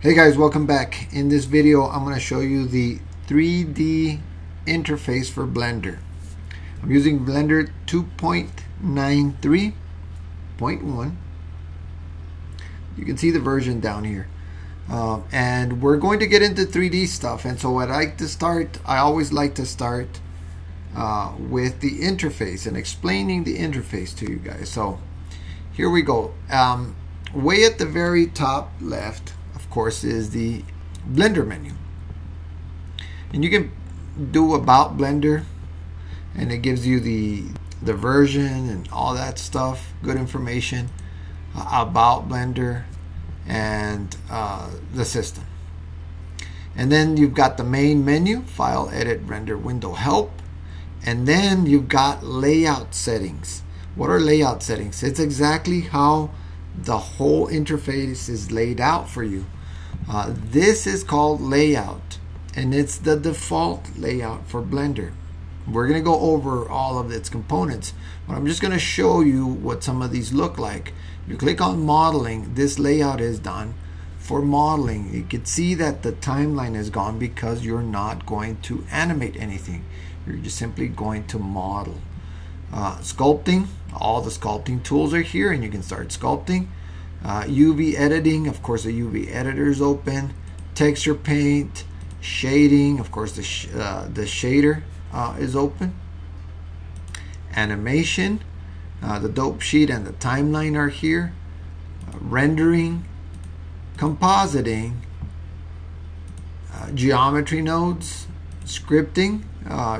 Hey guys, welcome back. In this video, I'm going to show you the 3D interface for Blender. I'm using Blender 2.93.1. You can see the version down here. Um, and we're going to get into 3D stuff. And so what I like to start, I always like to start uh, with the interface and explaining the interface to you guys. So here we go. Um, way at the very top left, course, is the Blender menu. And you can do about Blender and it gives you the the version and all that stuff, good information uh, about Blender and uh, the system. And then you've got the main menu, File, Edit, Render, Window, Help. And then you've got layout settings. What are layout settings? It's exactly how the whole interface is laid out for you. Uh, this is called layout and it's the default layout for Blender. We're going to go over all of its components, but I'm just going to show you what some of these look like. If You click on modeling, this layout is done. For modeling, you can see that the timeline is gone because you're not going to animate anything. You're just simply going to model. Uh, sculpting, all the sculpting tools are here and you can start sculpting. Uh, UV editing, of course the UV editor is open. Texture paint, shading, of course the, sh uh, the shader uh, is open. Animation, uh, the dope sheet and the timeline are here. Uh, rendering, compositing, uh, geometry nodes, scripting.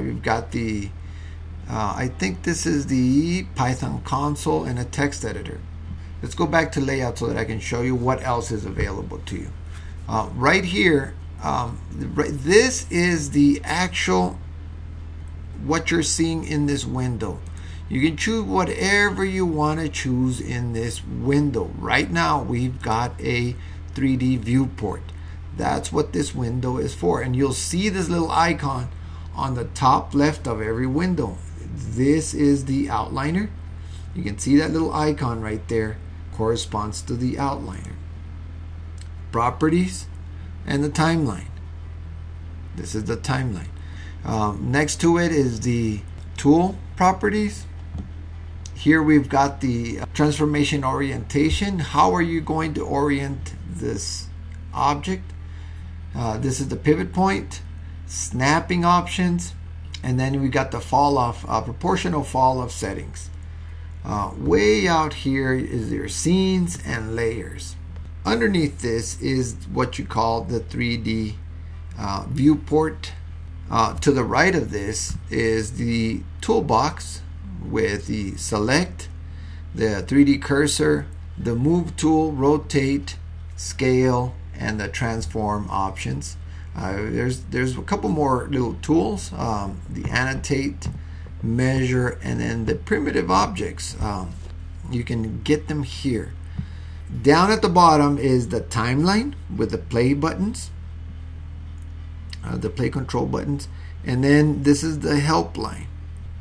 you've got the I think this is the Python console and a text editor. Let's go back to layout so that I can show you what else is available to you. Uh, right here, um, this is the actual what you're seeing in this window. You can choose whatever you want to choose in this window. Right now, we've got a 3D viewport. That's what this window is for. And you'll see this little icon on the top left of every window this is the outliner. You can see that little icon right there corresponds to the outliner. Properties and the timeline. This is the timeline. Um, next to it is the tool properties. Here we've got the transformation orientation. How are you going to orient this object? Uh, this is the pivot point, snapping options, and then we've got the fall off uh, proportional fall off settings uh, way out here is your scenes and layers. Underneath this is what you call the 3d uh, viewport. Uh, to the right of this is the toolbox with the select the 3d cursor the move tool rotate scale and the transform options. Uh, there's there's a couple more little tools, um, the annotate, measure, and then the primitive objects. Um, you can get them here. Down at the bottom is the timeline with the play buttons, uh, the play control buttons, and then this is the help line.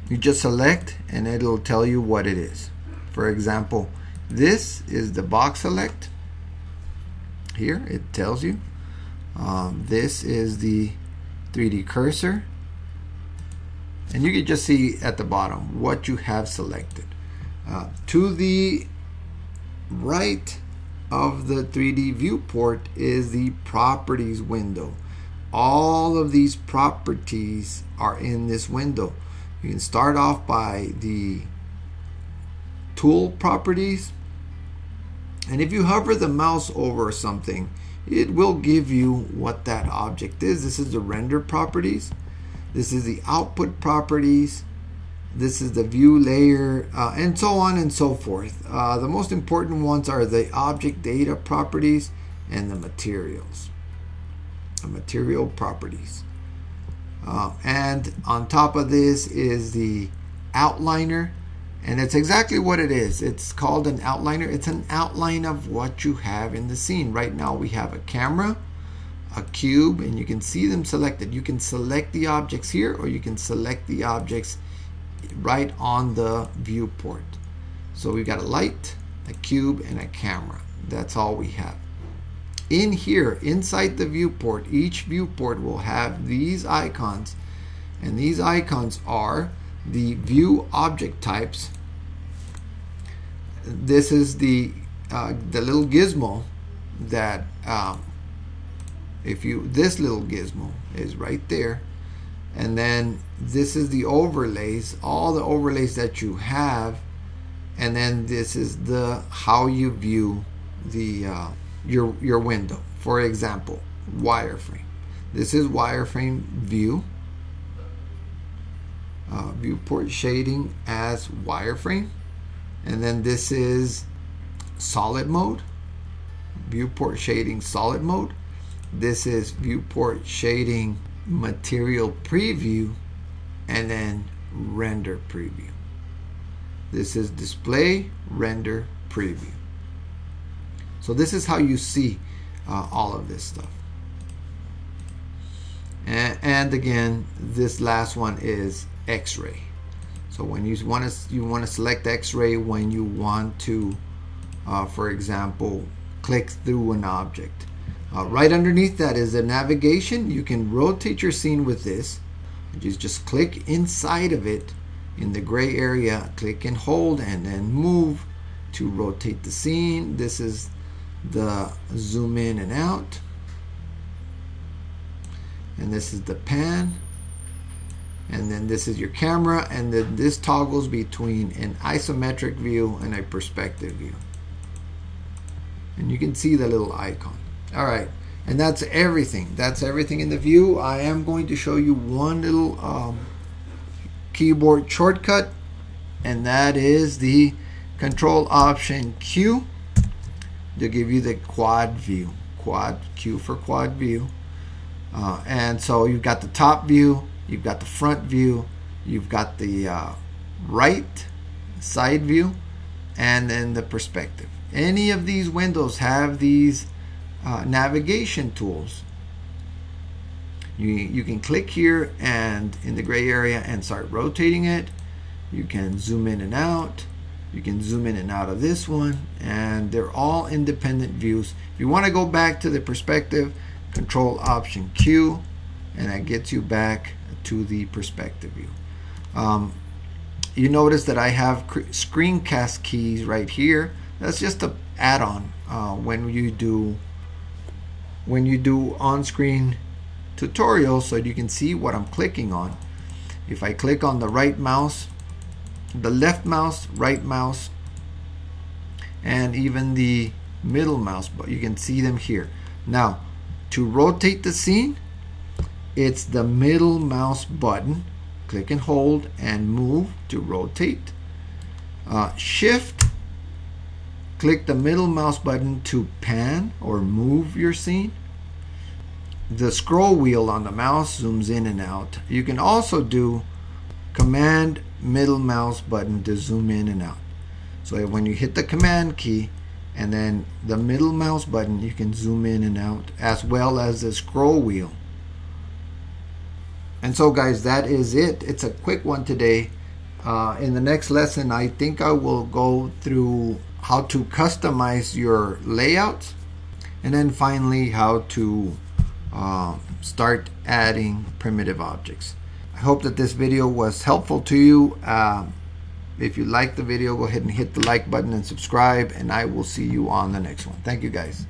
You just select and it'll tell you what it is. For example, this is the box select. Here it tells you um, this is the 3D cursor. And you can just see at the bottom what you have selected. Uh, to the right of the 3D viewport is the properties window. All of these properties are in this window. You can start off by the tool properties. And if you hover the mouse over something, it will give you what that object is. This is the render properties. This is the output properties. This is the view layer uh, and so on and so forth. Uh, the most important ones are the object data properties and the materials. The material properties. Uh, and on top of this is the outliner and it's exactly what it is. It's called an outliner. It's an outline of what you have in the scene. Right now we have a camera, a cube, and you can see them selected. You can select the objects here or you can select the objects right on the viewport. So we've got a light, a cube, and a camera. That's all we have. in here, inside the viewport, each viewport will have these icons. And these icons are the view object types. This is the uh, the little gizmo that um, if you this little gizmo is right there. And then this is the overlays all the overlays that you have. And then this is the how you view the uh, your your window. For example wireframe. This is wireframe view. Uh, viewport shading as wireframe. And then this is solid mode. Viewport shading solid mode this is viewport shading material preview and then render preview. This is display render preview. So this is how you see uh, all of this stuff. And, and again this last one is x-ray. So when you want to you want to select x-ray when you want to uh, for example click through an object uh, right underneath that is a navigation. You can rotate your scene with this. You just click inside of it in the gray area, click and hold and then move to rotate the scene. This is the zoom in and out. And this is the pan. And then this is your camera and then this toggles between an isometric view and a perspective view. And you can see the little icon. All right, and that's everything. That's everything in the view. I am going to show you one little um, keyboard shortcut, and that is the Control Option Q to give you the quad view. Quad Q for quad view. Uh, and so you've got the top view, you've got the front view, you've got the uh, right side view, and then the perspective. Any of these windows have these uh, navigation tools. You, you can click here and in the gray area and start rotating it. You can zoom in and out. You can zoom in and out of this one and they're all independent views. If you want to go back to the perspective, control option Q and that gets you back to the perspective view. Um, you notice that I have screencast keys right here. That's just a add-on uh, when you do when you do on-screen tutorials so you can see what I'm clicking on. If I click on the right mouse, the left mouse, right mouse, and even the middle mouse, but you can see them here. Now, to rotate the scene, it's the middle mouse button. Click and hold and move to rotate. Uh, shift Click the middle mouse button to pan or move your scene. The scroll wheel on the mouse zooms in and out. You can also do command middle mouse button to zoom in and out. So when you hit the command key and then the middle mouse button, you can zoom in and out as well as the scroll wheel. And so guys, that is it. It's a quick one today. Uh, in the next lesson, I think I will go through how to customize your layout, and then finally how to uh, start adding primitive objects. I hope that this video was helpful to you. Uh, if you like the video, go ahead and hit the like button and subscribe, and I will see you on the next one. Thank you guys.